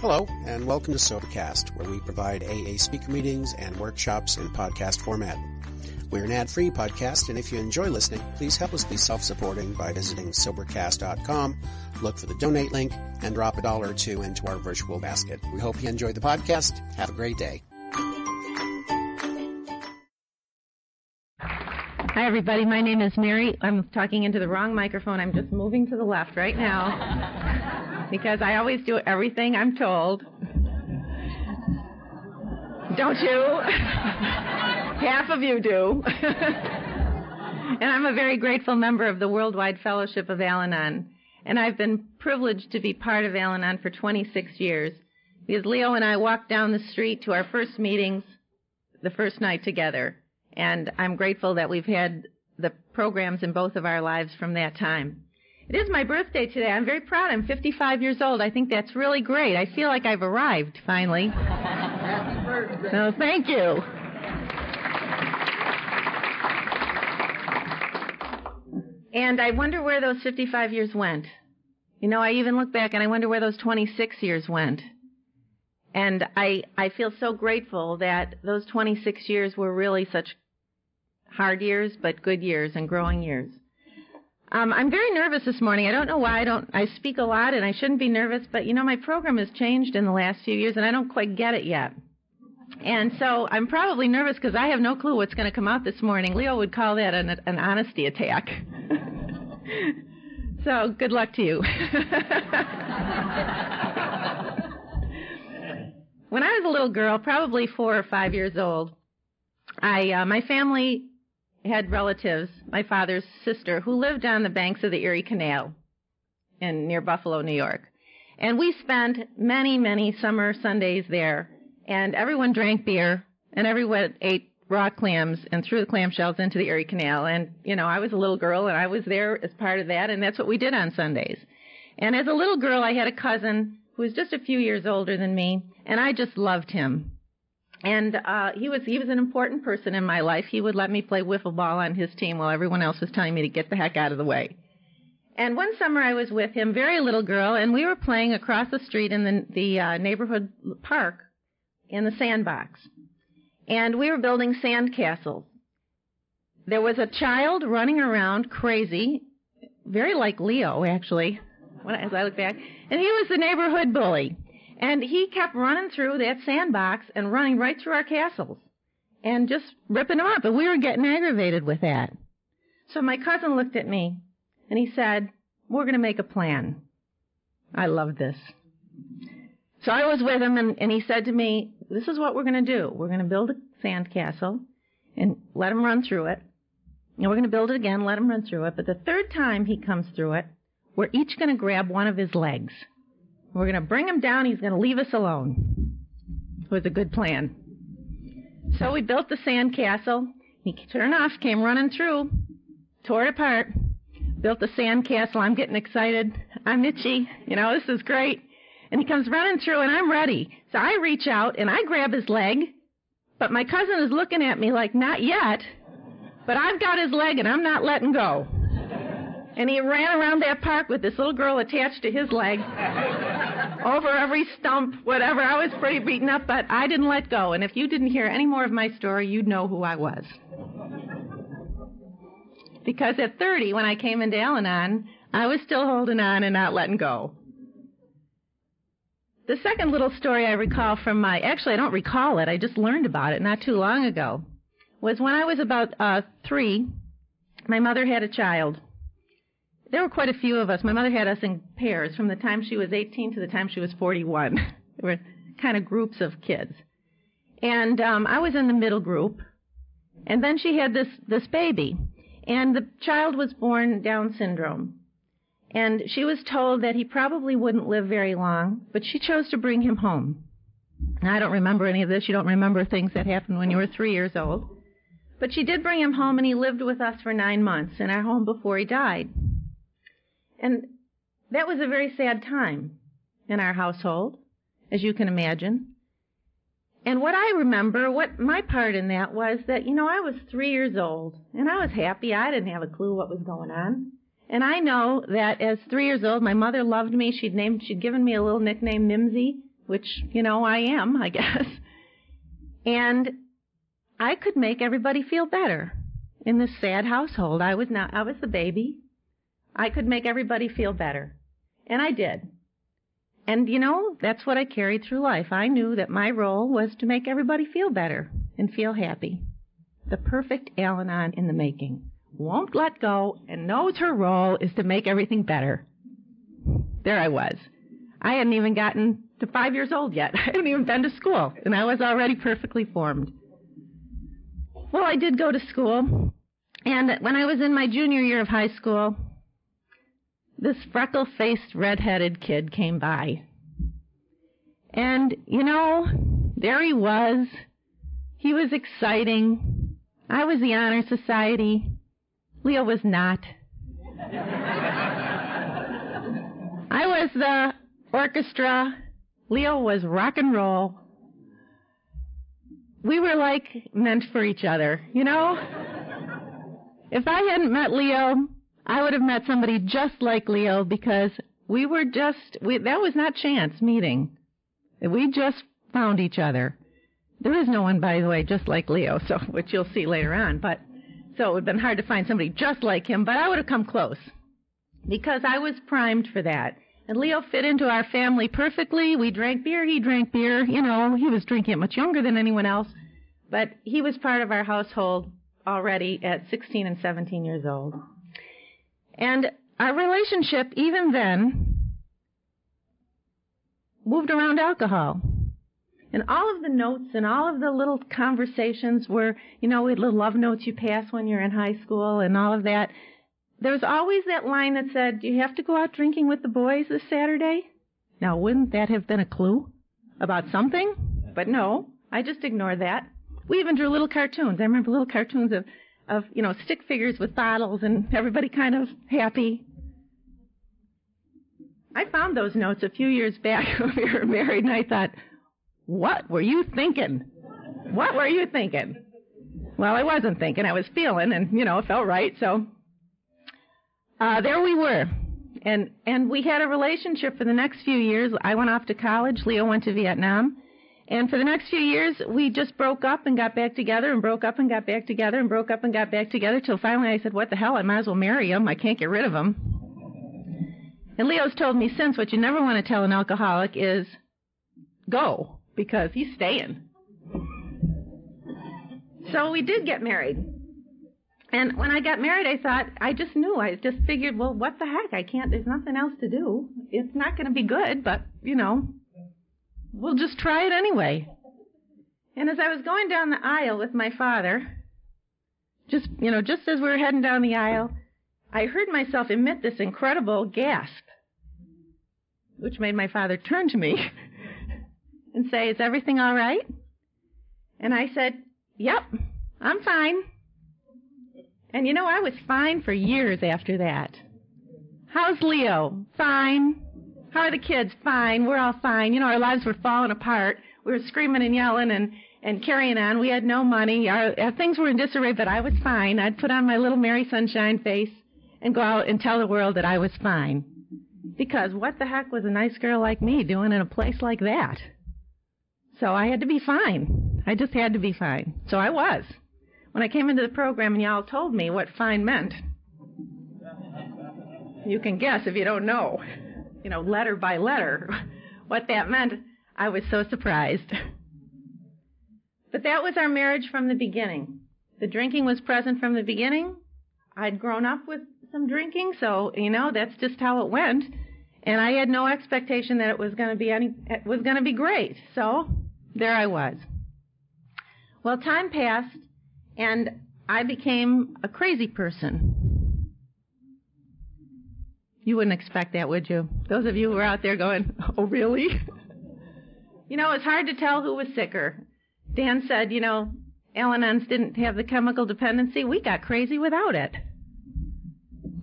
Hello, and welcome to Sobercast, where we provide AA speaker meetings and workshops in podcast format. We're an ad-free podcast, and if you enjoy listening, please help us be self-supporting by visiting Sobercast.com, look for the donate link, and drop a dollar or two into our virtual basket. We hope you enjoy the podcast. Have a great day. Hi, everybody. My name is Mary. I'm talking into the wrong microphone. I'm just moving to the left right now because I always do everything I'm told. Don't you? Half of you do. and I'm a very grateful member of the Worldwide Fellowship of Al Anon. And I've been privileged to be part of Al Anon for 26 years because Leo and I walked down the street to our first meetings the first night together. And I'm grateful that we've had the programs in both of our lives from that time. It is my birthday today. I'm very proud. I'm 55 years old. I think that's really great. I feel like I've arrived finally. Happy birthday. so thank you. And I wonder where those 55 years went. You know, I even look back and I wonder where those 26 years went. And I, I feel so grateful that those 26 years were really such hard years, but good years and growing years. Um, I'm very nervous this morning. I don't know why I don't. I speak a lot, and I shouldn't be nervous. But you know, my program has changed in the last few years, and I don't quite get it yet. And so I'm probably nervous because I have no clue what's going to come out this morning. Leo would call that an, an honesty attack. so good luck to you. when I was a little girl, probably four or five years old, I uh, my family had relatives, my father's sister, who lived on the banks of the Erie Canal in near Buffalo, New York. And we spent many, many summer Sundays there. And everyone drank beer, and everyone ate raw clams and threw the clamshells into the Erie Canal. And, you know, I was a little girl, and I was there as part of that, and that's what we did on Sundays. And as a little girl, I had a cousin who was just a few years older than me, and I just loved him and uh, he was he was an important person in my life. He would let me play wiffle ball on his team while everyone else was telling me to get the heck out of the way. And one summer I was with him, very little girl, and we were playing across the street in the the uh, neighborhood park in the sandbox, and we were building sand castles. There was a child running around crazy, very like Leo actually, as I look back, and he was the neighborhood bully. And he kept running through that sandbox and running right through our castles and just ripping them up. And we were getting aggravated with that. So my cousin looked at me and he said, We're going to make a plan. I loved this. So I was with him and, and he said to me, This is what we're going to do. We're going to build a sand castle and let him run through it. And we're going to build it again, let him run through it. But the third time he comes through it, we're each going to grab one of his legs. We're going to bring him down. He's going to leave us alone. It was a good plan. So we built the sand castle. He turned off, came running through, tore it apart, built the sand castle. I'm getting excited. I'm itchy. You know, this is great. And he comes running through, and I'm ready. So I reach out and I grab his leg, but my cousin is looking at me like, not yet. But I've got his leg, and I'm not letting go. And he ran around that park with this little girl attached to his leg, over every stump, whatever. I was pretty beaten up, but I didn't let go. And if you didn't hear any more of my story, you'd know who I was. Because at 30, when I came into Al Anon, I was still holding on and not letting go. The second little story I recall from my, actually, I don't recall it, I just learned about it not too long ago, was when I was about uh, three, my mother had a child there were quite a few of us. My mother had us in pairs from the time she was 18 to the time she was 41. there were kind of groups of kids. And um, I was in the middle group. And then she had this, this baby. And the child was born Down syndrome. And she was told that he probably wouldn't live very long, but she chose to bring him home. Now, I don't remember any of this. You don't remember things that happened when you were three years old. But she did bring him home, and he lived with us for nine months in our home before he died. And that was a very sad time in our household, as you can imagine. And what I remember, what my part in that was that, you know, I was three years old and I was happy. I didn't have a clue what was going on. And I know that as three years old, my mother loved me. She'd named, she'd given me a little nickname, Mimsy, which, you know, I am, I guess. And I could make everybody feel better in this sad household. I was not, I was the baby. I could make everybody feel better. And I did. And you know, that's what I carried through life. I knew that my role was to make everybody feel better and feel happy. The perfect Al Anon in the making. Won't let go and knows her role is to make everything better. There I was. I hadn't even gotten to five years old yet. I hadn't even been to school, and I was already perfectly formed. Well, I did go to school, and when I was in my junior year of high school, this freckle faced, red-headed kid came by. And, you know, there he was. He was exciting. I was the Honor Society. Leo was not. I was the orchestra. Leo was rock and roll. We were like meant for each other, you know? If I hadn't met Leo, I would have met somebody just like Leo because we were just, we, that was not chance meeting. We just found each other. There is no one, by the way, just like Leo, so, which you'll see later on, but, so it would have been hard to find somebody just like him, but I would have come close. Because I was primed for that. And Leo fit into our family perfectly. We drank beer, he drank beer. You know, he was drinking it much younger than anyone else. But he was part of our household already at 16 and 17 years old. And our relationship, even then, moved around alcohol. And all of the notes and all of the little conversations were, you know, little love notes you pass when you're in high school and all of that. There was always that line that said, you have to go out drinking with the boys this Saturday? Now, wouldn't that have been a clue about something? But no, I just ignored that. We even drew little cartoons. I remember little cartoons of of, you know, stick figures with bottles and everybody kind of happy. I found those notes a few years back when we were married and I thought, what were you thinking? What were you thinking? Well, I wasn't thinking. I was feeling and, you know, it felt right. So, uh, there we were. And, and we had a relationship for the next few years. I went off to college. Leo went to Vietnam. And for the next few years, we just broke up and got back together and broke up and got back together and broke up and got back together till finally I said, what the hell, I might as well marry him. I can't get rid of him. And Leo's told me since what you never want to tell an alcoholic is go because he's staying. So we did get married. And when I got married, I thought, I just knew. I just figured, well, what the heck? I can't, there's nothing else to do. It's not going to be good, but, you know, we'll just try it anyway. And as I was going down the aisle with my father, just, you know, just as we were heading down the aisle, I heard myself emit this incredible gasp, which made my father turn to me and say, Is everything all right? And I said, Yep, I'm fine. And you know, I was fine for years after that. How's Leo? Fine. How are the kids? Fine. We're all fine. You know, our lives were falling apart. We were screaming and yelling and, and carrying on. We had no money. Our, our things were in disarray, but I was fine. I'd put on my little Mary Sunshine face and go out and tell the world that I was fine. Because what the heck was a nice girl like me doing in a place like that? So I had to be fine. I just had to be fine. So I was. When I came into the program and y'all told me what fine meant, you can guess if you don't know you know, letter by letter what that meant, I was so surprised. But that was our marriage from the beginning. The drinking was present from the beginning. I'd grown up with some drinking, so you know that's just how it went. And I had no expectation that it was going to be any it was going to be great. So there I was. Well, time passed, and I became a crazy person. You wouldn't expect that, would you? Those of you who are out there going, oh, really? you know, it's hard to tell who was sicker. Dan said, you know, Al-Anons didn't have the chemical dependency. We got crazy without it.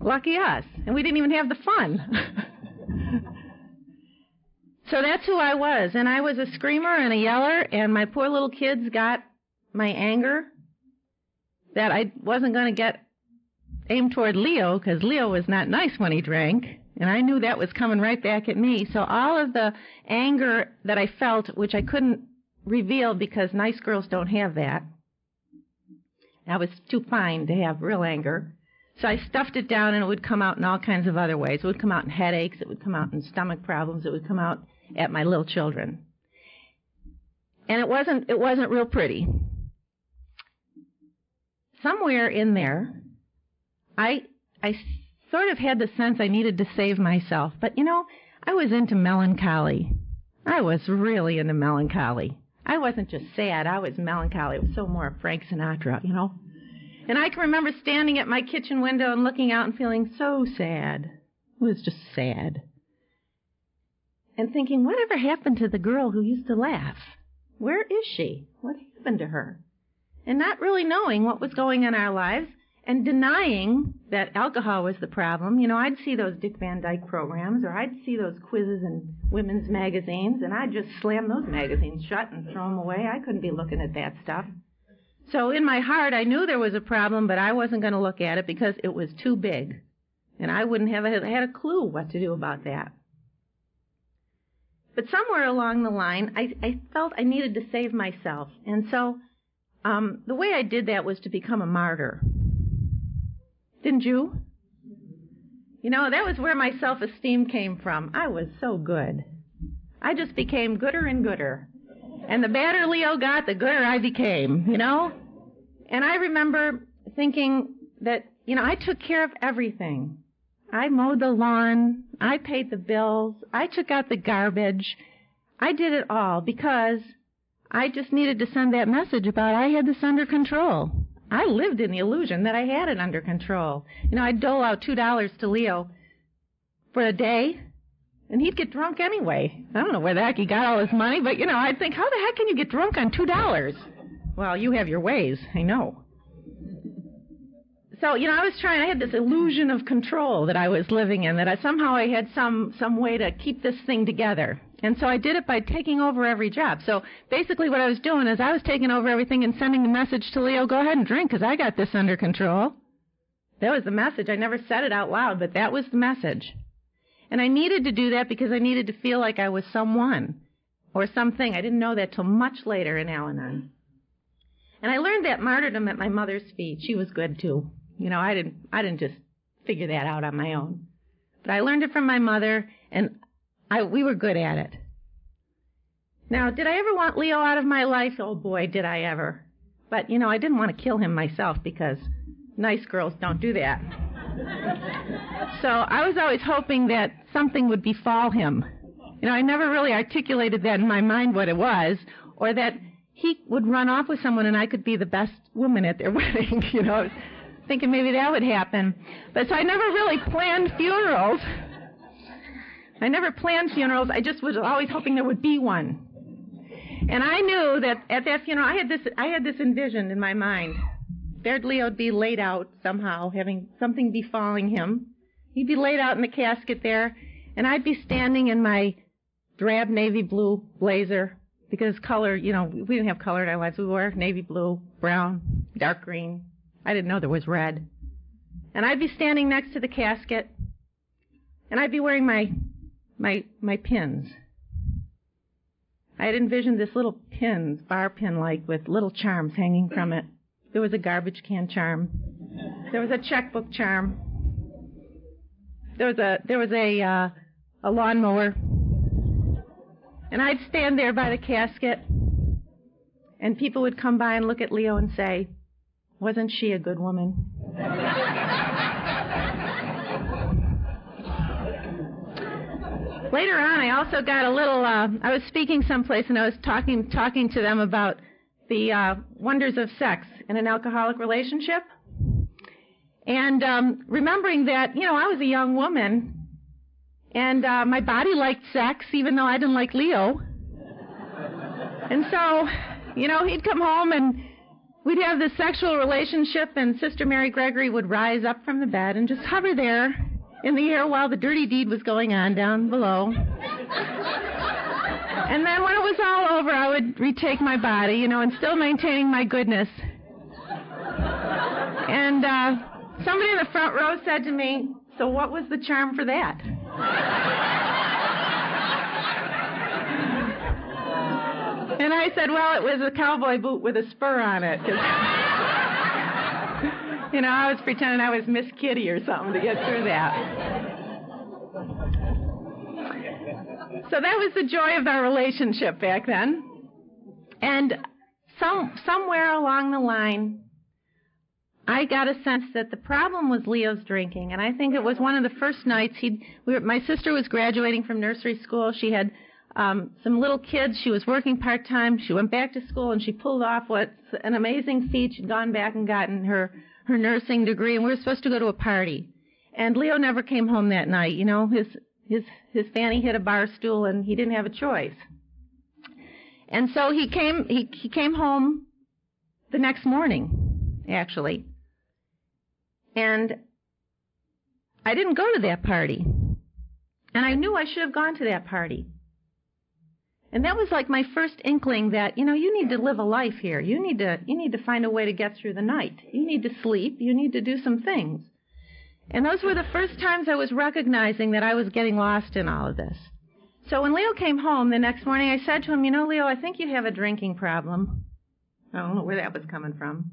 Lucky us. And we didn't even have the fun. so that's who I was. And I was a screamer and a yeller, and my poor little kids got my anger that I wasn't going to get aimed toward Leo because Leo was not nice when he drank. And I knew that was coming right back at me. So all of the anger that I felt, which I couldn't reveal because nice girls don't have that, I was too fine to have real anger. So I stuffed it down and it would come out in all kinds of other ways. It would come out in headaches, it would come out in stomach problems, it would come out at my little children. And it wasn't it wasn't real pretty. Somewhere in there I I sort of had the sense I needed to save myself. But you know, I was into melancholy. I was really into melancholy. I wasn't just sad, I was melancholy. It was so more Frank Sinatra, you know. And I can remember standing at my kitchen window and looking out and feeling so sad. It was just sad. And thinking, whatever happened to the girl who used to laugh? Where is she? What happened to her? And not really knowing what was going on in our lives and denying that alcohol was the problem. You know, I'd see those Dick Van Dyke programs or I'd see those quizzes in women's magazines and I'd just slam those magazines shut and throw them away. I couldn't be looking at that stuff. So in my heart, I knew there was a problem, but I wasn't going to look at it because it was too big. And I wouldn't have had a clue what to do about that. But somewhere along the line, I, I felt I needed to save myself. And so um, the way I did that was to become a martyr. Didn't you? You know, that was where my self esteem came from. I was so good. I just became gooder and gooder. And the badder Leo got, the gooder I became, you know? And I remember thinking that, you know, I took care of everything. I mowed the lawn, I paid the bills, I took out the garbage. I did it all because I just needed to send that message about I had this under control. I lived in the illusion that I had it under control. You know, I'd dole out two dollars to Leo for a day, and he'd get drunk anyway. I don't know where the heck he got all his money, but you know, I'd think, how the heck can you get drunk on two dollars? Well, you have your ways, I know. So, you know, I was trying, I had this illusion of control that I was living in, that I somehow I had some, some way to keep this thing together. And so I did it by taking over every job. So basically what I was doing is I was taking over everything and sending the message to Leo, go ahead and drink because I got this under control. That was the message. I never said it out loud, but that was the message. And I needed to do that because I needed to feel like I was someone or something. I didn't know that till much later in Al-Anon. And I learned that martyrdom at my mother's feet. She was good too. You know, I didn't, I didn't just figure that out on my own. But I learned it from my mother and I, we were good at it. Now, did I ever want Leo out of my life? Oh boy, did I ever. But, you know, I didn't want to kill him myself because nice girls don't do that. so I was always hoping that something would befall him. You know, I never really articulated that in my mind what it was, or that he would run off with someone and I could be the best woman at their wedding, you know, thinking maybe that would happen. But so I never really planned funerals. I never planned funerals. I just was always hoping there would be one. And I knew that at that funeral, I had this, I had this envisioned in my mind. There'd Leo'd be laid out somehow, having something befalling him. He'd be laid out in the casket there, and I'd be standing in my drab navy blue blazer because color, you know, we didn't have color in our lives. We wore navy blue, brown, dark green. I didn't know there was red. And I'd be standing next to the casket, and I'd be wearing my my my pins. I had envisioned this little pin, bar pin like, with little charms hanging from it. There was a garbage can charm. There was a checkbook charm. There was a there was a uh, a lawnmower. And I'd stand there by the casket, and people would come by and look at Leo and say, "Wasn't she a good woman?" Later on, I also got a little. Uh, I was speaking someplace, and I was talking talking to them about the uh, wonders of sex in an alcoholic relationship, and um, remembering that you know I was a young woman, and uh, my body liked sex, even though I didn't like Leo, and so, you know, he'd come home and we'd have this sexual relationship, and Sister Mary Gregory would rise up from the bed and just hover there in the air while the dirty deed was going on down below. and then when it was all over, I would retake my body, you know, and still maintaining my goodness. And uh, somebody in the front row said to me, So what was the charm for that? and I said, well, it was a cowboy boot with a spur on it. You know, I was pretending I was Miss Kitty or something to get through that. So that was the joy of our relationship back then. And some somewhere along the line, I got a sense that the problem was Leo's drinking, and I think it was one of the first nights he. We were, my sister was graduating from nursery school. She had um, some little kids. She was working part time. She went back to school and she pulled off what's an amazing feat. She'd gone back and gotten her her nursing degree, and we were supposed to go to a party. And Leo never came home that night. You know, his his his fanny hit a bar stool, and he didn't have a choice. And so he came he, he came home the next morning, actually. And I didn't go to that party. And I knew I should have gone to that party. And that was like my first inkling that, you know, you need to live a life here. You need to you need to find a way to get through the night. You need to sleep. You need to do some things. And those were the first times I was recognizing that I was getting lost in all of this. So when Leo came home the next morning, I said to him, You know, Leo, I think you have a drinking problem. I don't know where that was coming from.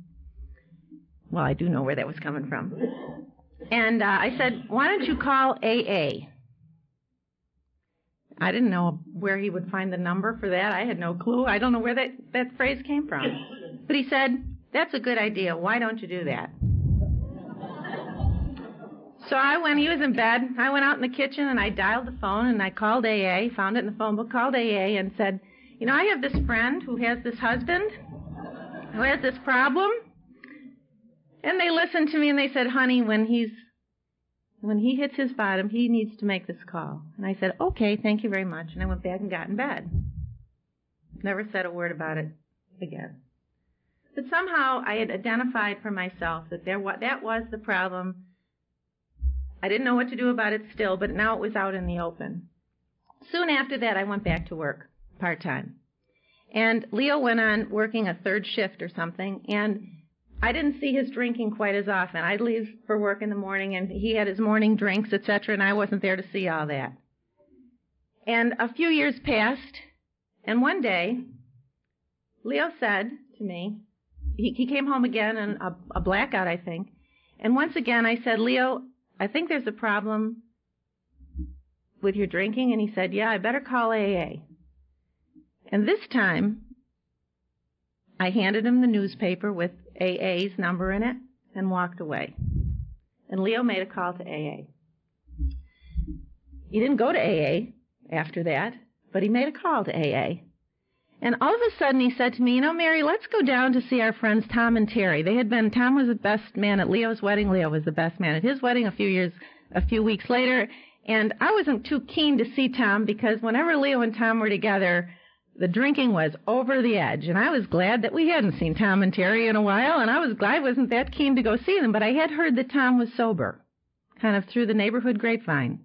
Well, I do know where that was coming from. And uh, I said, Why don't you call AA? I didn't know where he would find the number for that. I had no clue. I don't know where that, that phrase came from. But he said, That's a good idea. Why don't you do that? So I went, he was in bed. I went out in the kitchen and I dialed the phone and I called AA, found it in the phone book, called AA and said, you know, I have this friend who has this husband who has this problem. And they listened to me and they said, honey, when he's, when he hits his bottom, he needs to make this call. And I said, okay, thank you very much. And I went back and got in bed. Never said a word about it again. But somehow I had identified for myself that there, wa- that was the problem I didn't know what to do about it still, but now it was out in the open. Soon after that, I went back to work part time. And Leo went on working a third shift or something, and I didn't see his drinking quite as often. I'd leave for work in the morning, and he had his morning drinks, etc., and I wasn't there to see all that. And a few years passed, and one day, Leo said to me, he, he came home again in a, a blackout, I think, and once again I said, Leo, I think there's a problem with your drinking. And he said, Yeah, I better call AA. And this time, I handed him the newspaper with AA's number in it and walked away. And Leo made a call to AA. He didn't go to AA after that, but he made a call to AA. And all of a sudden he said to me, You know, Mary, let's go down to see our friends Tom and Terry. They had been, Tom was the best man at Leo's wedding. Leo was the best man at his wedding a few years, a few weeks later. And I wasn't too keen to see Tom because whenever Leo and Tom were together, the drinking was over the edge. And I was glad that we hadn't seen Tom and Terry in a while. And I was glad I wasn't that keen to go see them. But I had heard that Tom was sober, kind of through the neighborhood grapevine.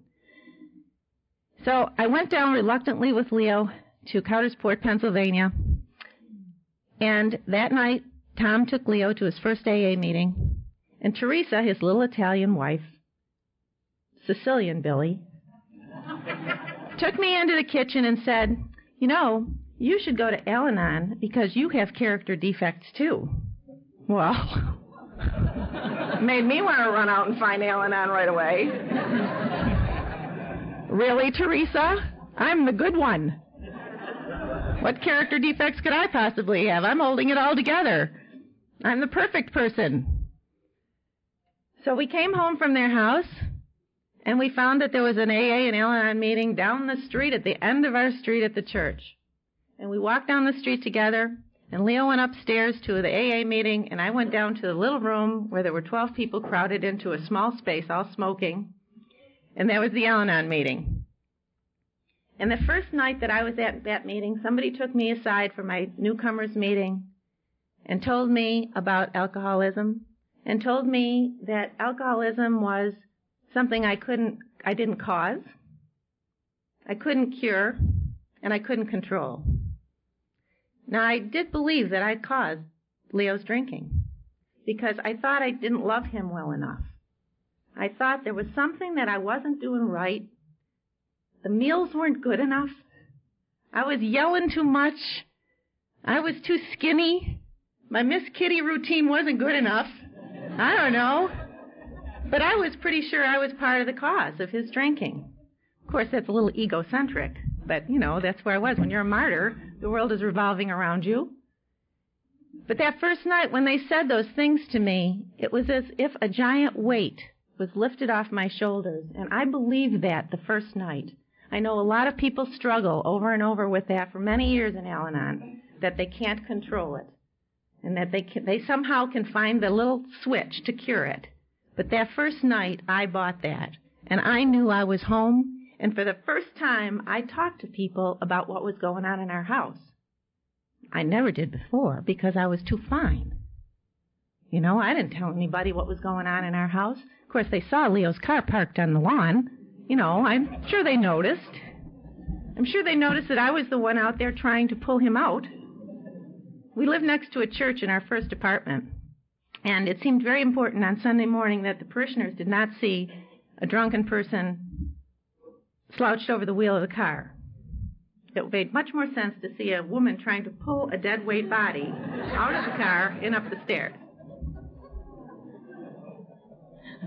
So I went down reluctantly with Leo to Coudersport, Pennsylvania. And that night, Tom took Leo to his first AA meeting, and Teresa, his little Italian wife, Sicilian Billy, took me into the kitchen and said, You know, you should go to Al Anon because you have character defects too. Well, made me want to run out and find Al Anon right away. really, Teresa? I'm the good one. What character defects could I possibly have? I'm holding it all together. I'm the perfect person. So we came home from their house, and we found that there was an AA and Al-Anon meeting down the street at the end of our street at the church. And we walked down the street together, and Leo went upstairs to the AA meeting, and I went down to the little room where there were 12 people crowded into a small space, all smoking. And that was the Al-Anon meeting. And the first night that I was at that meeting, somebody took me aside for my newcomers meeting and told me about alcoholism and told me that alcoholism was something I couldn't, I didn't cause, I couldn't cure, and I couldn't control. Now I did believe that I'd caused Leo's drinking because I thought I didn't love him well enough. I thought there was something that I wasn't doing right the meals weren't good enough. I was yelling too much. I was too skinny. My Miss Kitty routine wasn't good enough. I don't know. But I was pretty sure I was part of the cause of his drinking. Of course, that's a little egocentric, but you know, that's where I was. When you're a martyr, the world is revolving around you. But that first night when they said those things to me, it was as if a giant weight was lifted off my shoulders. And I believed that the first night. I know a lot of people struggle over and over with that for many years in Al Anon, that they can't control it. And that they, can, they somehow can find the little switch to cure it. But that first night, I bought that. And I knew I was home. And for the first time, I talked to people about what was going on in our house. I never did before because I was too fine. You know, I didn't tell anybody what was going on in our house. Of course, they saw Leo's car parked on the lawn. You know, I'm sure they noticed. I'm sure they noticed that I was the one out there trying to pull him out. We lived next to a church in our first apartment, and it seemed very important on Sunday morning that the parishioners did not see a drunken person slouched over the wheel of the car. It made much more sense to see a woman trying to pull a dead weight body out of the car and up the stairs.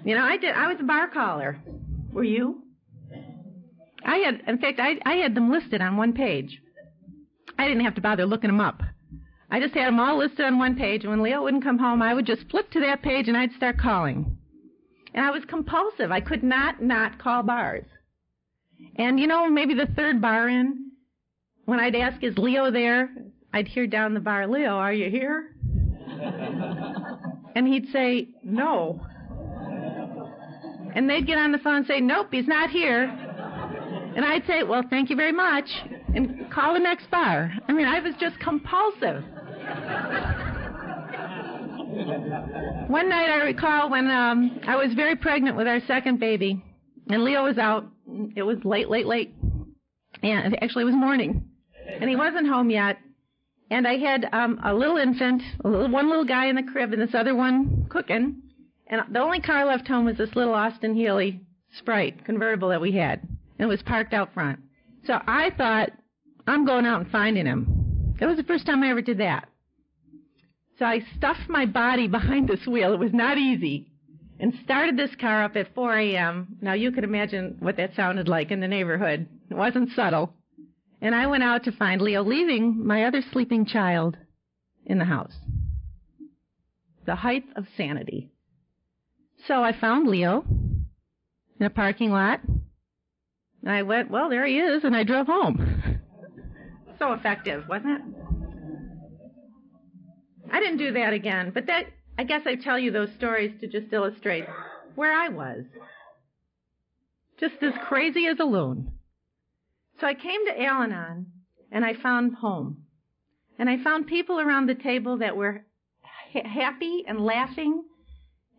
You know, I did. I was a bar caller. Were you? I had, in fact, I, I had them listed on one page. I didn't have to bother looking them up. I just had them all listed on one page, and when Leo wouldn't come home, I would just flip to that page and I'd start calling. And I was compulsive. I could not not call bars. And you know, maybe the third bar in, when I'd ask, "Is Leo there?" I'd hear down the bar, "Leo, are you here?" and he'd say, "No." And they'd get on the phone and say, Nope, he's not here. And I'd say, Well, thank you very much. And call the next bar. I mean, I was just compulsive. One night I recall when um, I was very pregnant with our second baby, and Leo was out. It was late, late, late. And actually, it was morning. And he wasn't home yet. And I had um, a little infant, a little, one little guy in the crib, and this other one cooking. And the only car left home was this little Austin Healey Sprite convertible that we had. And it was parked out front. So I thought, I'm going out and finding him. It was the first time I ever did that. So I stuffed my body behind this wheel. It was not easy. And started this car up at 4 a.m. Now you can imagine what that sounded like in the neighborhood. It wasn't subtle. And I went out to find Leo, leaving my other sleeping child in the house. The height of sanity. So I found Leo in a parking lot. And I went, well, there he is, and I drove home. so effective, wasn't it? I didn't do that again, but that, I guess I tell you those stories to just illustrate where I was. Just as crazy as a loon. So I came to Al Anon, and I found home. And I found people around the table that were ha- happy and laughing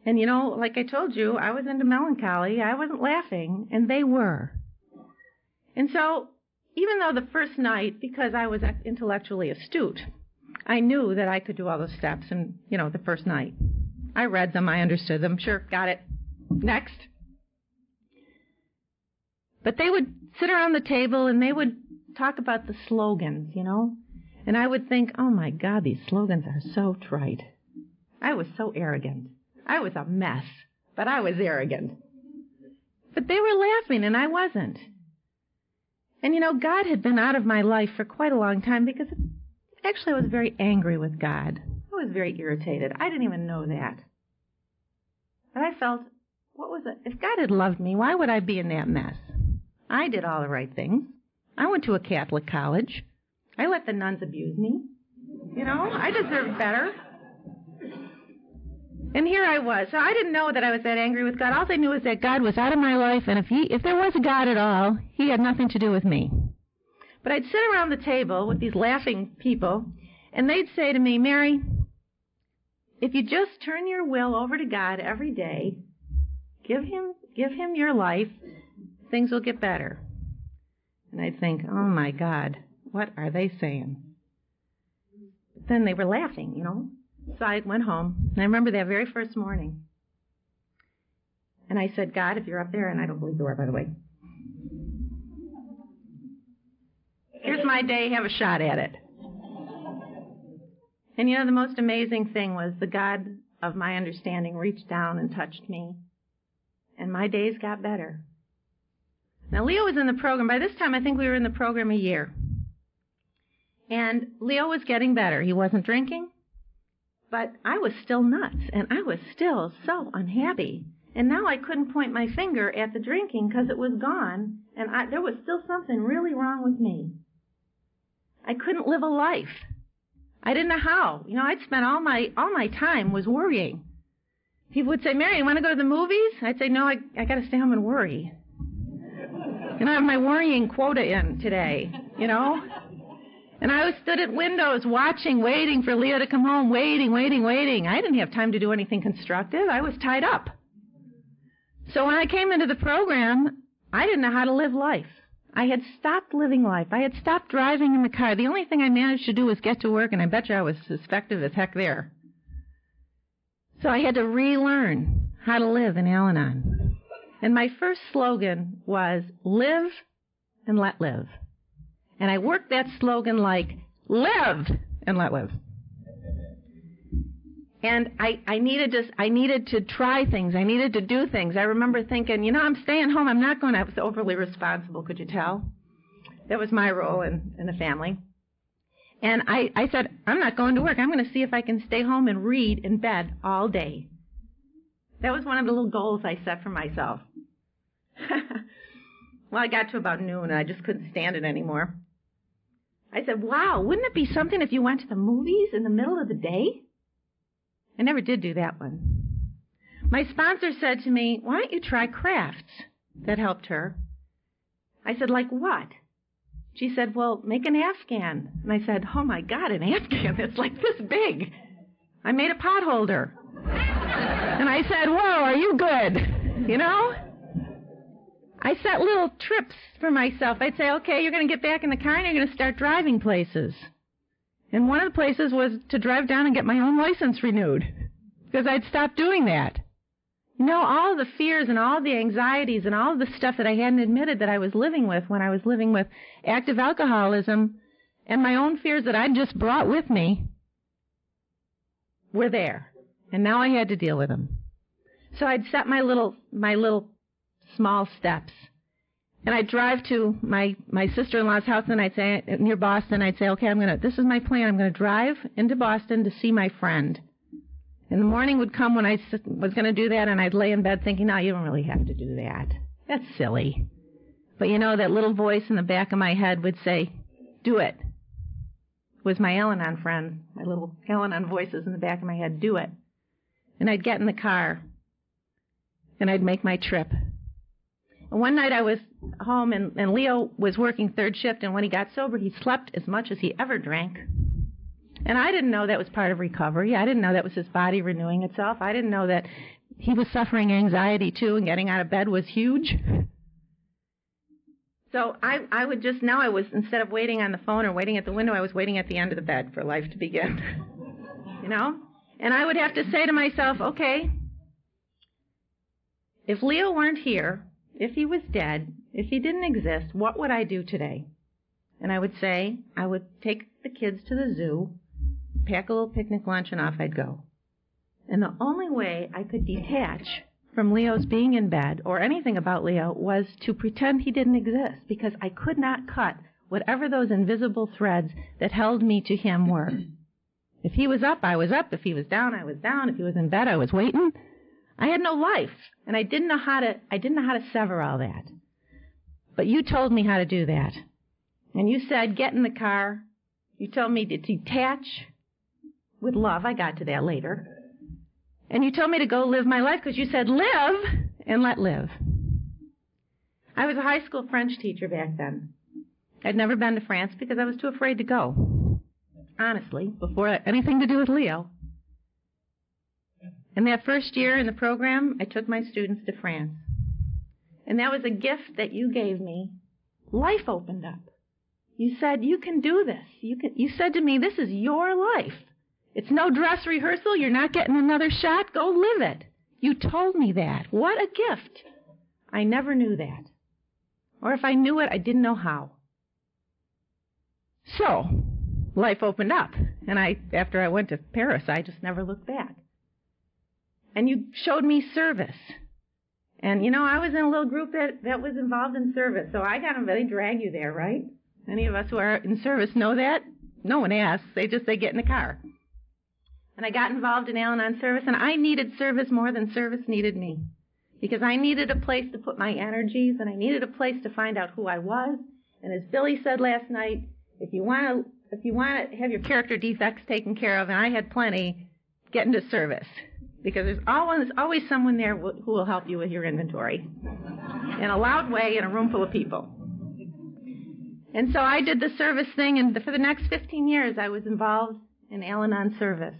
and you know, like I told you, I was into melancholy. I wasn't laughing, and they were. And so, even though the first night, because I was intellectually astute, I knew that I could do all those steps and, you know, the first night. I read them, I understood them, sure, got it. Next. But they would sit around the table and they would talk about the slogans, you know? And I would think, oh my God, these slogans are so trite. I was so arrogant. I was a mess, but I was arrogant. But they were laughing and I wasn't. And you know, God had been out of my life for quite a long time because actually I was very angry with God. I was very irritated. I didn't even know that. But I felt, what was it? If God had loved me, why would I be in that mess? I did all the right things. I went to a Catholic college. I let the nuns abuse me. You know, I deserved better. And here I was. So I didn't know that I was that angry with God. All I knew was that God was out of my life, and if he, if there was a God at all, he had nothing to do with me. But I'd sit around the table with these laughing people, and they'd say to me, Mary, if you just turn your will over to God every day, give him, give him your life, things will get better. And I'd think, oh my God, what are they saying? But then they were laughing, you know. So I went home, and I remember that very first morning. And I said, God, if you're up there, and I don't believe you are, by the way, my day, have a shot at it. And you know, the most amazing thing was the God of my understanding reached down and touched me, and my days got better. Now, Leo was in the program. By this time, I think we were in the program a year. And Leo was getting better. He wasn't drinking, but I was still nuts, and I was still so unhappy. And now I couldn't point my finger at the drinking because it was gone, and I, there was still something really wrong with me. I couldn't live a life. I didn't know how. You know, I'd spent all my all my time was worrying. People would say, "Mary, you want to go to the movies?" I'd say, "No, I I got to stay home and worry." And I have my worrying quota in today. You know. And I was stood at windows watching, waiting for Leo to come home, waiting, waiting, waiting. I didn't have time to do anything constructive. I was tied up. So when I came into the program, I didn't know how to live life. I had stopped living life. I had stopped driving in the car. The only thing I managed to do was get to work, and I bet you I was as effective as heck there. So I had to relearn how to live in Al Anon. And my first slogan was live and let live. And I worked that slogan like live and let live and I, I needed to I needed to try things. I needed to do things. I remember thinking, you know, I'm staying home. I'm not going. I was overly responsible. Could you tell? That was my role in in the family. And I, I said, I'm not going to work. I'm going to see if I can stay home and read in bed all day. That was one of the little goals I set for myself. well, I got to about noon and I just couldn't stand it anymore. I said, wow, wouldn't it be something if you went to the movies in the middle of the day? I never did do that one. My sponsor said to me, Why don't you try crafts? That helped her. I said, Like what? She said, Well, make an Afghan. And I said, Oh my God, an Afghan? It's like this big. I made a pot holder. and I said, Whoa, are you good? You know? I set little trips for myself. I'd say, okay, you're going to get back in the car and you're going to start driving places. And one of the places was to drive down and get my own license renewed because I'd stopped doing that. You know, all the fears and all the anxieties and all the stuff that I hadn't admitted that I was living with when I was living with active alcoholism and my own fears that I'd just brought with me were there. And now I had to deal with them. So I'd set my little, my little small steps and I'd drive to my my sister-in-law's house, and I'd say near Boston. I'd say, okay, I'm gonna. This is my plan. I'm gonna drive into Boston to see my friend. And the morning would come when I was gonna do that, and I'd lay in bed thinking, no, you don't really have to do that. That's silly. But you know, that little voice in the back of my head would say, do it. it was my Al-Anon friend, my little Al-Anon voices in the back of my head, do it. And I'd get in the car, and I'd make my trip. One night I was home and, and Leo was working third shift and when he got sober he slept as much as he ever drank. And I didn't know that was part of recovery. I didn't know that was his body renewing itself. I didn't know that he was suffering anxiety too and getting out of bed was huge. So I, I would just now I was instead of waiting on the phone or waiting at the window, I was waiting at the end of the bed for life to begin. you know? And I would have to say to myself, okay, if Leo weren't here, if he was dead, if he didn't exist, what would I do today? And I would say, I would take the kids to the zoo, pack a little picnic lunch, and off I'd go. And the only way I could detach from Leo's being in bed or anything about Leo was to pretend he didn't exist because I could not cut whatever those invisible threads that held me to him were. If he was up, I was up. If he was down, I was down. If he was in bed, I was waiting. I had no life, and I didn't know how to I didn't know how to sever all that. But you told me how to do that. And you said get in the car. You told me to detach with love. I got to that later. And you told me to go live my life because you said live and let live. I was a high school French teacher back then. I'd never been to France because I was too afraid to go. Honestly, before anything to do with Leo. And that first year in the program, I took my students to France. And that was a gift that you gave me. Life opened up. You said, you can do this. You can, you said to me, this is your life. It's no dress rehearsal. You're not getting another shot. Go live it. You told me that. What a gift. I never knew that. Or if I knew it, I didn't know how. So, life opened up. And I, after I went to Paris, I just never looked back. And you showed me service. And you know, I was in a little group that, that was involved in service. So I got them, they drag you there, right? Any of us who are in service know that? No one asks. They just, they get in the car. And I got involved in Al-Anon service and I needed service more than service needed me. Because I needed a place to put my energies and I needed a place to find out who I was. And as Billy said last night, if you want to, if you want to have your character defects taken care of, and I had plenty, get into service. Because there's always, always someone there who will help you with your inventory. In a loud way in a room full of people. And so I did the service thing, and for the next 15 years, I was involved in Al Anon service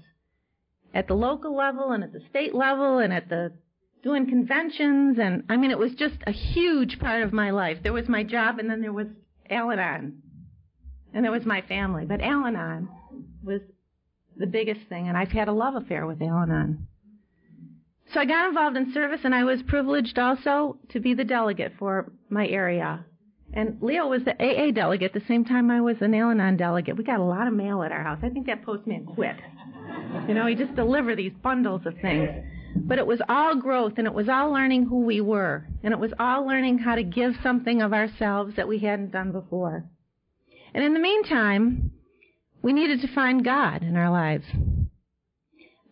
at the local level and at the state level and at the doing conventions. And I mean, it was just a huge part of my life. There was my job, and then there was Al Anon, and there was my family. But Al Anon was the biggest thing, and I've had a love affair with Al Anon. So I got involved in service, and I was privileged also to be the delegate for my area. And Leo was the AA delegate the same time I was an Al-Anon delegate. We got a lot of mail at our house. I think that postman quit. You know, he just delivered these bundles of things. But it was all growth and it was all learning who we were. And it was all learning how to give something of ourselves that we hadn't done before. And in the meantime, we needed to find God in our lives.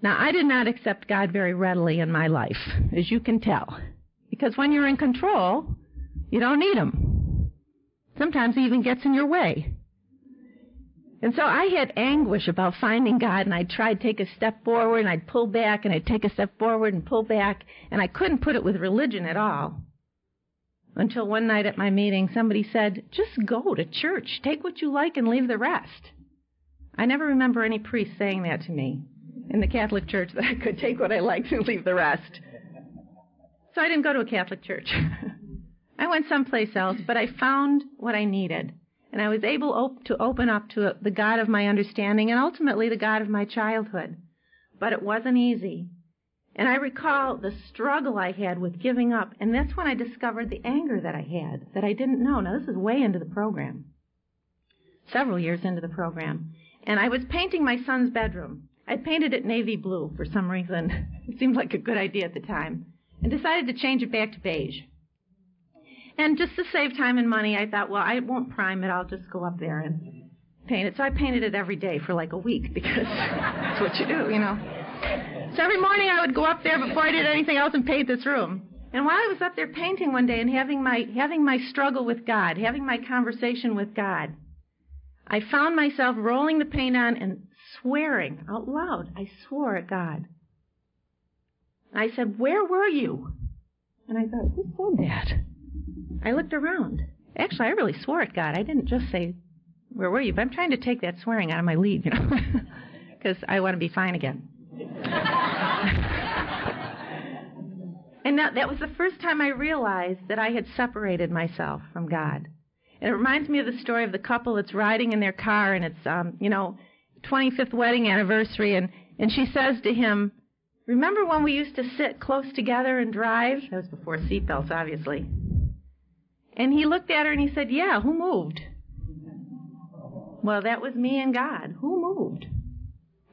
Now, I did not accept God very readily in my life, as you can tell. Because when you're in control, you don't need Him. Sometimes he even gets in your way. And so I had anguish about finding God, and I'd try to take a step forward, and I'd pull back, and I'd take a step forward and pull back, and I couldn't put it with religion at all. Until one night at my meeting, somebody said, Just go to church. Take what you like and leave the rest. I never remember any priest saying that to me in the Catholic Church that I could take what I liked and leave the rest. So I didn't go to a Catholic church. I went someplace else, but I found what I needed. And I was able op- to open up to the God of my understanding and ultimately the God of my childhood. But it wasn't easy. And I recall the struggle I had with giving up. And that's when I discovered the anger that I had that I didn't know. Now, this is way into the program, several years into the program. And I was painting my son's bedroom. I'd painted it navy blue for some reason. it seemed like a good idea at the time. And decided to change it back to beige. And just to save time and money, I thought, well, I won't prime it. I'll just go up there and paint it. So I painted it every day for like a week because that's what you do, you know. So every morning I would go up there before I did anything else and paint this room. And while I was up there painting one day and having my having my struggle with God, having my conversation with God, I found myself rolling the paint on and swearing out loud. I swore at God. I said, "Where were you?" And I thought, "Who said that?" I looked around. Actually, I really swore at God. I didn't just say, Where were you? But I'm trying to take that swearing out of my lead, you know, because I want to be fine again. and that, that was the first time I realized that I had separated myself from God. And it reminds me of the story of the couple that's riding in their car and it's, um, you know, 25th wedding anniversary, and, and she says to him, Remember when we used to sit close together and drive? That was before seatbelts, obviously. And he looked at her and he said, Yeah, who moved? Well, that was me and God. Who moved?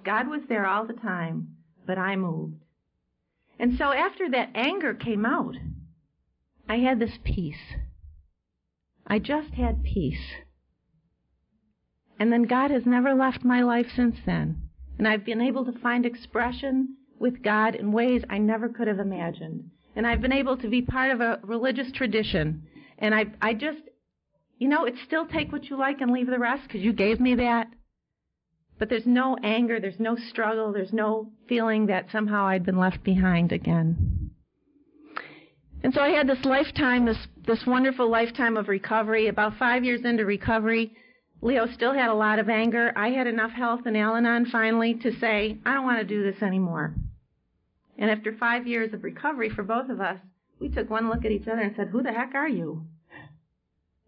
God was there all the time, but I moved. And so after that anger came out, I had this peace. I just had peace. And then God has never left my life since then. And I've been able to find expression with God in ways I never could have imagined. And I've been able to be part of a religious tradition and I, I just, you know, it's still take what you like and leave the rest because you gave me that. But there's no anger, there's no struggle, there's no feeling that somehow I'd been left behind again. And so I had this lifetime, this, this wonderful lifetime of recovery. About five years into recovery, Leo still had a lot of anger. I had enough health in Al Anon finally to say, I don't want to do this anymore. And after five years of recovery for both of us, we took one look at each other and said, Who the heck are you?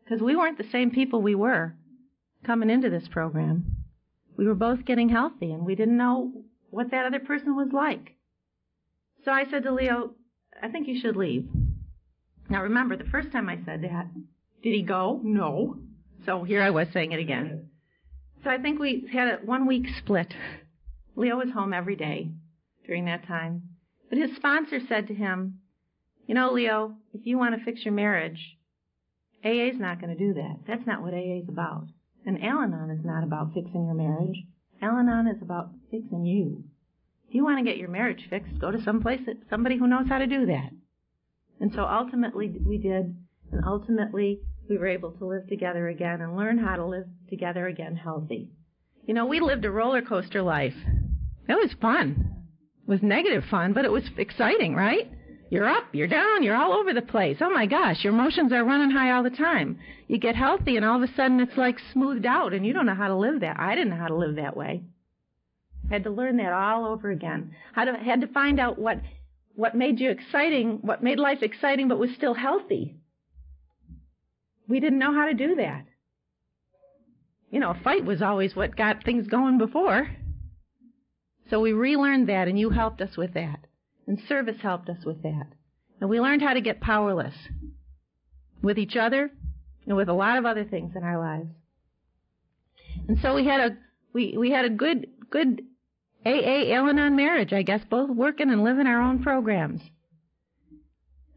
Because we weren't the same people we were coming into this program. We were both getting healthy and we didn't know what that other person was like. So I said to Leo, I think you should leave. Now remember, the first time I said that, did he go? No. So here I was saying it again. So I think we had a one week split. Leo was home every day during that time. But his sponsor said to him, You know, Leo, if you want to fix your marriage, AA is not going to do that. That's not what AA is about. And Al Anon is not about fixing your marriage. Al Anon is about fixing you. If you want to get your marriage fixed, go to some place that somebody who knows how to do that. And so ultimately we did, and ultimately we were able to live together again and learn how to live together again healthy. You know, we lived a roller coaster life. It was fun. It was negative fun, but it was exciting, right? You're up, you're down, you're all over the place. Oh my gosh, your emotions are running high all the time. You get healthy and all of a sudden it's like smoothed out and you don't know how to live that. I didn't know how to live that way. I had to learn that all over again. I had to find out what what made you exciting, what made life exciting but was still healthy. We didn't know how to do that. You know, a fight was always what got things going before. So we relearned that and you helped us with that. And service helped us with that. And we learned how to get powerless with each other and with a lot of other things in our lives. And so we had a we, we had a good good AA Al-Anon marriage, I guess, both working and living our own programs.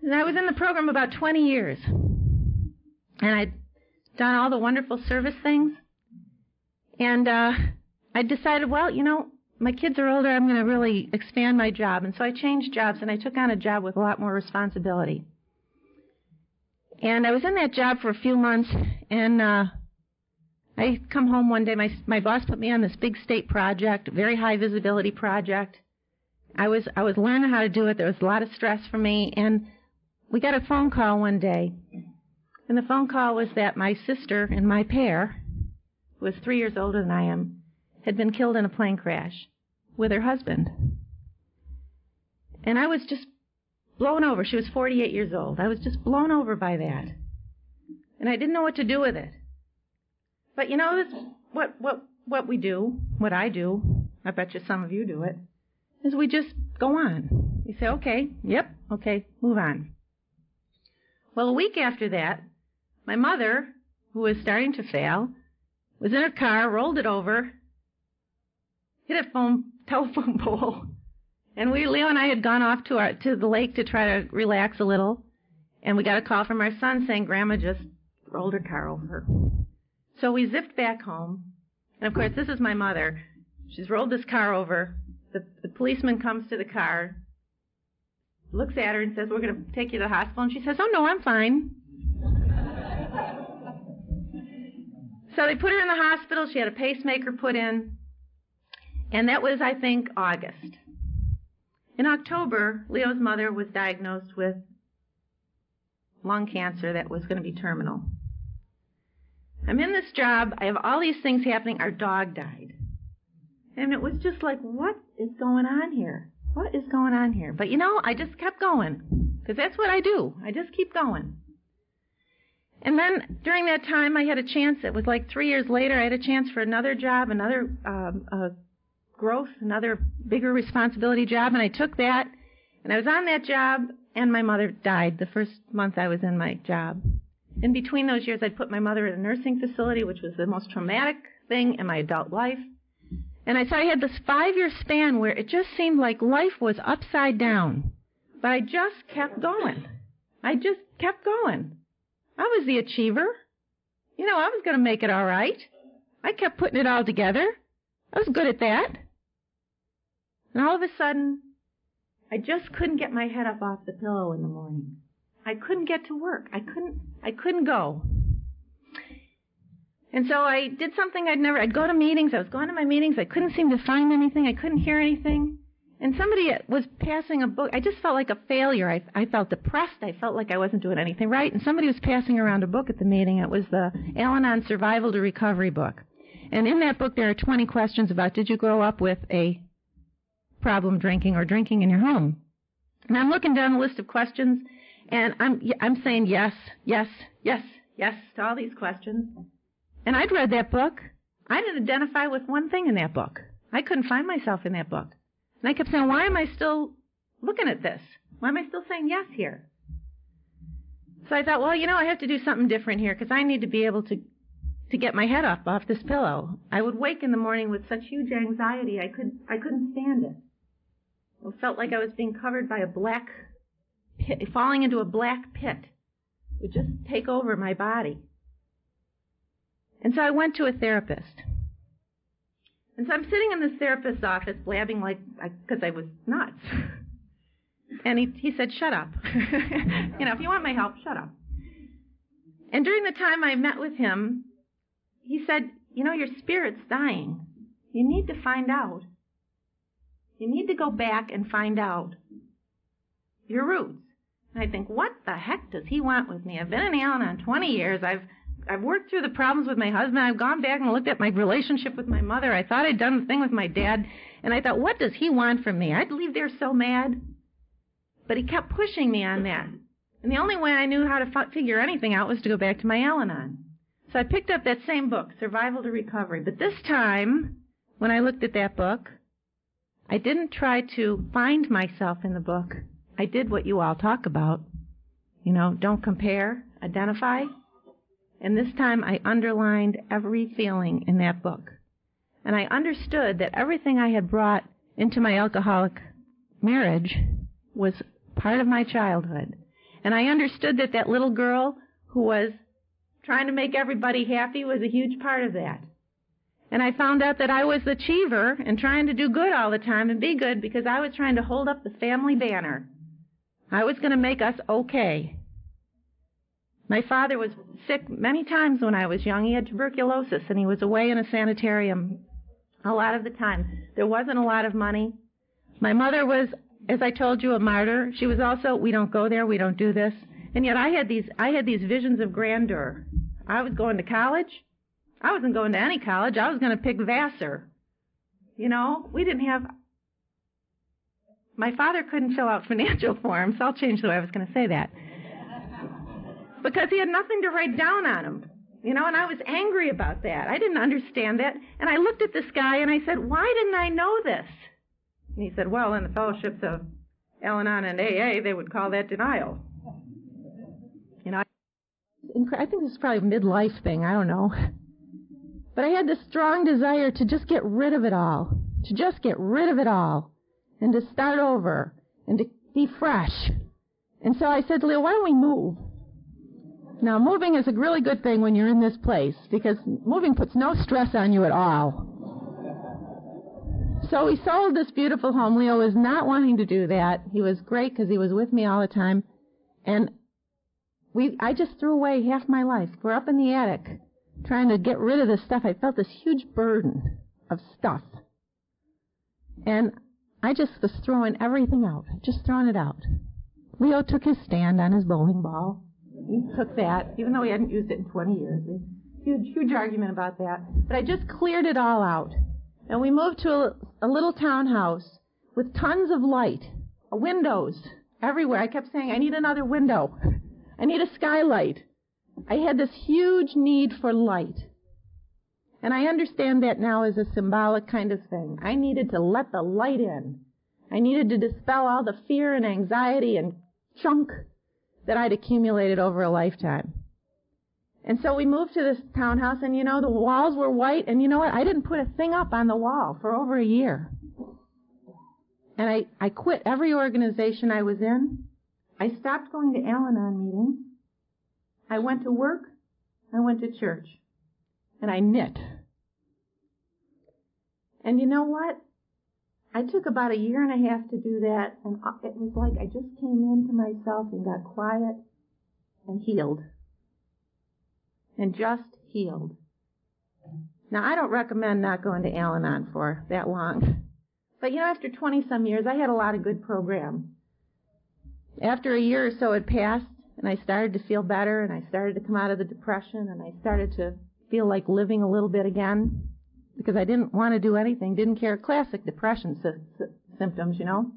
And I was in the program about 20 years. And I'd done all the wonderful service things. And uh, I decided, well, you know, my kids are older, I'm going to really expand my job. And so I changed jobs and I took on a job with a lot more responsibility. And I was in that job for a few months and uh, I come home one day, my, my boss put me on this big state project, very high visibility project. I was, I was learning how to do it. There was a lot of stress for me and we got a phone call one day. And the phone call was that my sister and my pair, who was three years older than I am, had been killed in a plane crash with her husband. And I was just blown over. She was 48 years old. I was just blown over by that. And I didn't know what to do with it. But you know, this, what, what, what we do, what I do, I bet you some of you do it, is we just go on. We say, okay, yep, okay, move on. Well, a week after that, my mother, who was starting to fail, was in her car, rolled it over, hit a phone telephone pole. And we, Leo and I had gone off to our, to the lake to try to relax a little. And we got a call from our son saying grandma just rolled her car over. So we zipped back home. And of course, this is my mother. She's rolled this car over. The, the policeman comes to the car, looks at her and says, we're going to take you to the hospital. And she says, oh no, I'm fine. So they put her in the hospital. She had a pacemaker put in. And that was, I think, August. In October, Leo's mother was diagnosed with lung cancer that was going to be terminal. I'm in this job. I have all these things happening. Our dog died. And it was just like, what is going on here? What is going on here? But you know, I just kept going. Because that's what I do. I just keep going. And then during that time, I had a chance. It was like three years later. I had a chance for another job, another um, uh, growth, another bigger responsibility job, and I took that. And I was on that job, and my mother died the first month I was in my job. In between those years, I'd put my mother in a nursing facility, which was the most traumatic thing in my adult life. And I saw I had this five year span where it just seemed like life was upside down. But I just kept going. I just kept going. I was the achiever. You know, I was going to make it all right. I kept putting it all together. I was good at that. And all of a sudden, I just couldn't get my head up off the pillow in the morning. I couldn't get to work. I couldn't, I couldn't go. And so I did something I'd never, I'd go to meetings, I was going to my meetings, I couldn't seem to find anything, I couldn't hear anything. And somebody was passing a book, I just felt like a failure. I, I felt depressed, I felt like I wasn't doing anything right. And somebody was passing around a book at the meeting, it was the Al Anon Survival to Recovery book. And in that book there are 20 questions about did you grow up with a problem drinking or drinking in your home. And I'm looking down the list of questions, and I'm I'm saying yes, yes, yes, yes to all these questions. And I'd read that book. I didn't identify with one thing in that book. I couldn't find myself in that book. And I kept saying, why am I still looking at this? Why am I still saying yes here? So I thought, well, you know, I have to do something different here because I need to be able to to get my head up off this pillow. I would wake in the morning with such huge anxiety I could I couldn't stand it. It felt like I was being covered by a black pit, falling into a black pit. It would just take over my body. And so I went to a therapist. And so I'm sitting in this therapist's office blabbing like, because I, I was nuts. And he, he said, shut up. you know, if you want my help, shut up. And during the time I met with him, he said, you know, your spirit's dying. You need to find out. You need to go back and find out your roots. And I think, what the heck does he want with me? I've been in Al-Anon 20 years. I've I've worked through the problems with my husband. I've gone back and looked at my relationship with my mother. I thought I'd done the thing with my dad, and I thought, what does he want from me? I'd leave there so mad. But he kept pushing me on that. And the only way I knew how to f- figure anything out was to go back to my Al Anon. So I picked up that same book, Survival to Recovery. But this time, when I looked at that book, I didn't try to find myself in the book. I did what you all talk about. You know, don't compare, identify. And this time I underlined every feeling in that book. And I understood that everything I had brought into my alcoholic marriage was part of my childhood. And I understood that that little girl who was trying to make everybody happy was a huge part of that. And I found out that I was the achiever and trying to do good all the time and be good because I was trying to hold up the family banner. I was going to make us okay. My father was sick many times when I was young. He had tuberculosis and he was away in a sanitarium a lot of the time. There wasn't a lot of money. My mother was as I told you, a martyr. She was also, we don't go there, we don't do this. And yet I had these, I had these visions of grandeur. I was going to college. I wasn't going to any college. I was going to pick Vassar. You know, we didn't have, my father couldn't fill out financial forms. I'll change the way I was going to say that. Because he had nothing to write down on him. You know, and I was angry about that. I didn't understand that. And I looked at this guy and I said, why didn't I know this? And he said, well, in the fellowships of Al-Anon and AA, they would call that denial. You know, I think this is probably a midlife thing. I don't know. But I had this strong desire to just get rid of it all, to just get rid of it all, and to start over, and to be fresh. And so I said to Leo, why don't we move? Now, moving is a really good thing when you're in this place, because moving puts no stress on you at all. So we sold this beautiful home. Leo was not wanting to do that. He was great because he was with me all the time. And we, I just threw away half my life. We're up in the attic trying to get rid of this stuff. I felt this huge burden of stuff. And I just was throwing everything out, just throwing it out. Leo took his stand on his bowling ball. He took that, even though he hadn't used it in 20 years. Huge, huge argument about that. But I just cleared it all out. And we moved to a, a little townhouse with tons of light, windows everywhere. I kept saying, I need another window. I need a skylight. I had this huge need for light. And I understand that now as a symbolic kind of thing. I needed to let the light in. I needed to dispel all the fear and anxiety and junk that I'd accumulated over a lifetime. And so we moved to this townhouse and you know, the walls were white and you know what? I didn't put a thing up on the wall for over a year. And I, I quit every organization I was in. I stopped going to Al-Anon meetings. I went to work. I went to church. And I knit. And you know what? I took about a year and a half to do that and it was like I just came into myself and got quiet and healed and just healed. Now, I don't recommend not going to Al Anon for that long. But you know, after 20 some years, I had a lot of good programs. After a year or so had passed, and I started to feel better, and I started to come out of the depression, and I started to feel like living a little bit again, because I didn't want to do anything, didn't care. Classic depression sy- sy- symptoms, you know.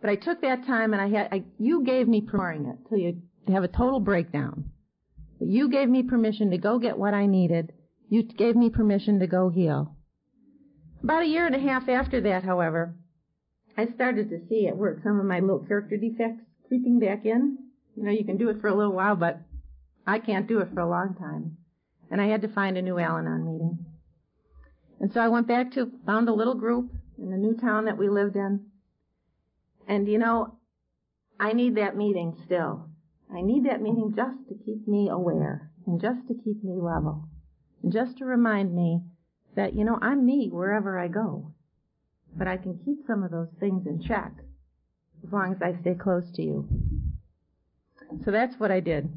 But I took that time, and I had, I, you gave me pouring it till you have a total breakdown. But you gave me permission to go get what I needed. You gave me permission to go heal. About a year and a half after that, however, I started to see at work some of my little character defects creeping back in. You know, you can do it for a little while, but I can't do it for a long time. and I had to find a new Al-Anon meeting. And so I went back to, found a little group in the new town that we lived in. And you know, I need that meeting still. I need that meeting just to keep me aware and just to keep me level and just to remind me that, you know, I'm me wherever I go. But I can keep some of those things in check as long as I stay close to you. So that's what I did.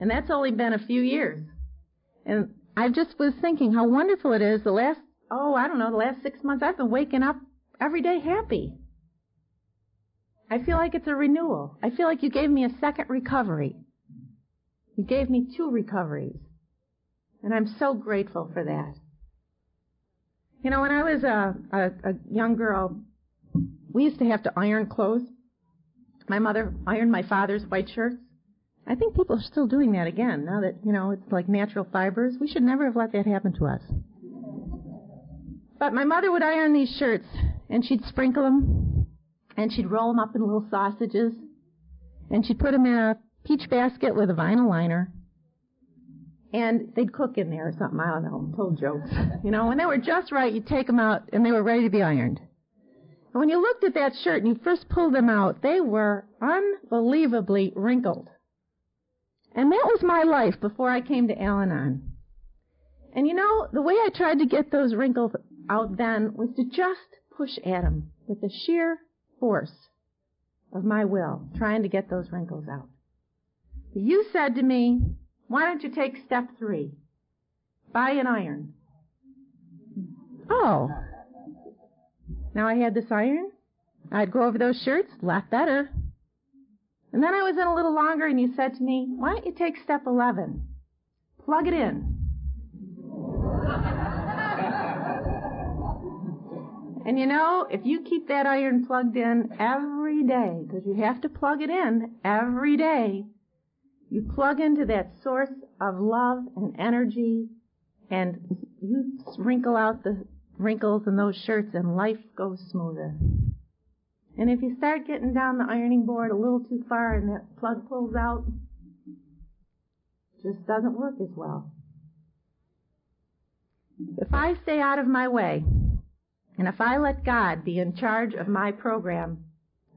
And that's only been a few years. And I just was thinking how wonderful it is the last, oh, I don't know, the last six months I've been waking up every day happy. I feel like it's a renewal. I feel like you gave me a second recovery. You gave me two recoveries. And I'm so grateful for that. You know, when I was a, a, a young girl, we used to have to iron clothes. My mother ironed my father's white shirts. I think people are still doing that again now that, you know, it's like natural fibers. We should never have let that happen to us. But my mother would iron these shirts and she'd sprinkle them and she'd roll them up in little sausages and she'd put them in a peach basket with a vinyl liner and they'd cook in there or something. I don't know. Told jokes. You know, when they were just right, you'd take them out and they were ready to be ironed. And when you looked at that shirt and you first pulled them out, they were unbelievably wrinkled. And that was my life before I came to Al-Anon. And you know, the way I tried to get those wrinkles out then was to just push them with the sheer force of my will, trying to get those wrinkles out. But you said to me, why don't you take step three? Buy an iron. Oh. Now I had this iron. I'd go over those shirts, lot better. And then I was in a little longer and you said to me, why don't you take step 11? Plug it in. and you know, if you keep that iron plugged in every day, because you have to plug it in every day, you plug into that source of love and energy and you wrinkle out the wrinkles in those shirts and life goes smoother. And if you start getting down the ironing board a little too far and that plug pulls out, it just doesn't work as well. If I stay out of my way, and if I let God be in charge of my program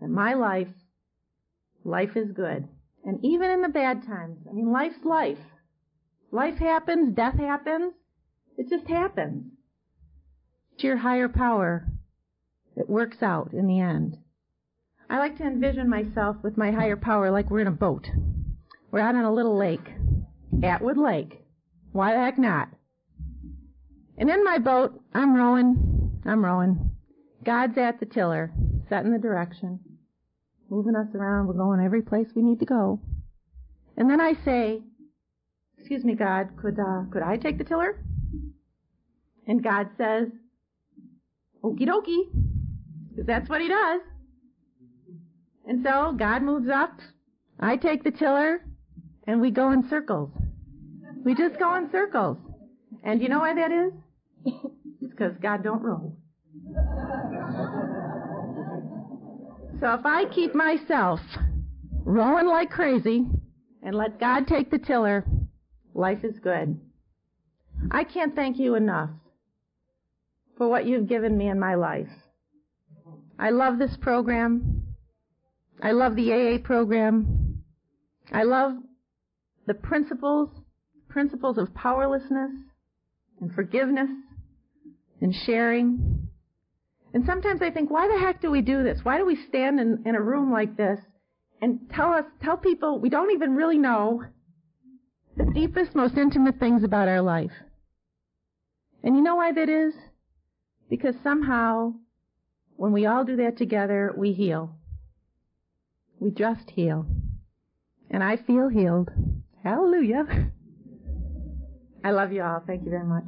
and my life, life is good. And even in the bad times, I mean, life's life. Life happens, death happens, it just happens. It's your higher power It works out in the end. I like to envision myself with my higher power like we're in a boat. We're out on a little lake, Atwood Lake. Why the heck not? And in my boat, I'm rowing, I'm rowing. God's at the tiller, setting the direction, moving us around. We're going every place we need to go. And then I say, "Excuse me, God, could uh, could I take the tiller?" And God says, "Okie dokie," because that's what He does. And so God moves up, I take the tiller, and we go in circles. We just go in circles. And you know why that is? It's because God don't roll. So if I keep myself rolling like crazy and let God take the tiller, life is good. I can't thank you enough for what you've given me in my life. I love this program. I love the AA program. I love the principles, principles of powerlessness and forgiveness and sharing. And sometimes I think, why the heck do we do this? Why do we stand in, in a room like this and tell us, tell people we don't even really know the deepest, most intimate things about our life? And you know why that is? Because somehow, when we all do that together, we heal. We just heal. And I feel healed. Hallelujah. I love you all. Thank you very much.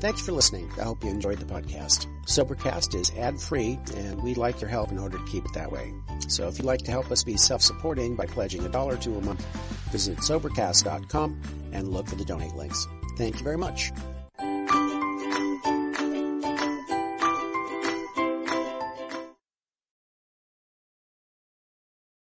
Thanks for listening. I hope you enjoyed the podcast. Sobercast is ad free, and we'd like your help in order to keep it that way. So if you'd like to help us be self supporting by pledging a dollar to a month, visit Sobercast.com and look for the donate links. Thank you very much.